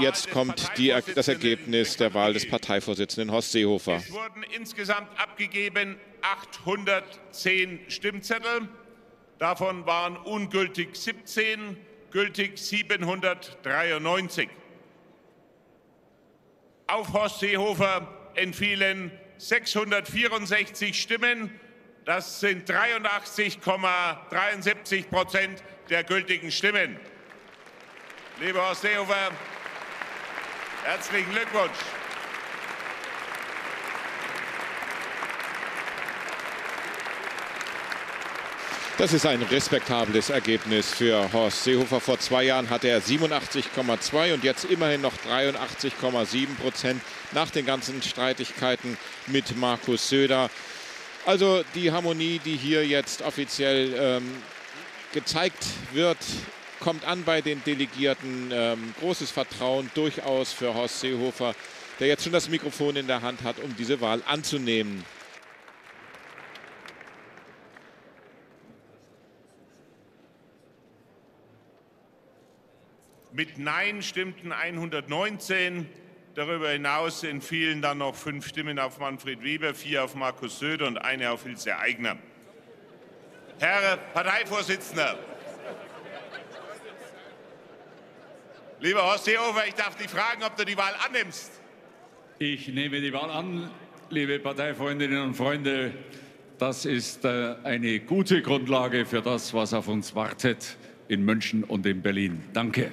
Jetzt kommt die, das Ergebnis der Wahl des Parteivorsitzenden Horst Seehofer. Es wurden insgesamt abgegeben 810 Stimmzettel. Davon waren ungültig 17, gültig 793. Auf Horst Seehofer entfielen 664 Stimmen. Das sind 83,73 Prozent der gültigen Stimmen. Lieber Horst Seehofer, herzlichen Glückwunsch. Das ist ein respektables Ergebnis für Horst Seehofer. Vor zwei Jahren hatte er 87,2 und jetzt immerhin noch 83,7 Prozent nach den ganzen Streitigkeiten mit Markus Söder. Also die Harmonie, die hier jetzt offiziell ähm, gezeigt wird, kommt an bei den Delegierten. Ähm, großes Vertrauen durchaus für Horst Seehofer, der jetzt schon das Mikrofon in der Hand hat, um diese Wahl anzunehmen. Mit Nein stimmten 119. Darüber hinaus entfielen dann noch fünf Stimmen auf Manfred Weber, vier auf Markus Söder und eine auf Ilse Aigner. Herr Parteivorsitzender, lieber Horst Seehofer, ich darf dich fragen, ob du die Wahl annimmst. Ich nehme die Wahl an, liebe Parteifreundinnen und Freunde. Das ist äh, eine gute Grundlage für das, was auf uns wartet in München und in Berlin. Danke.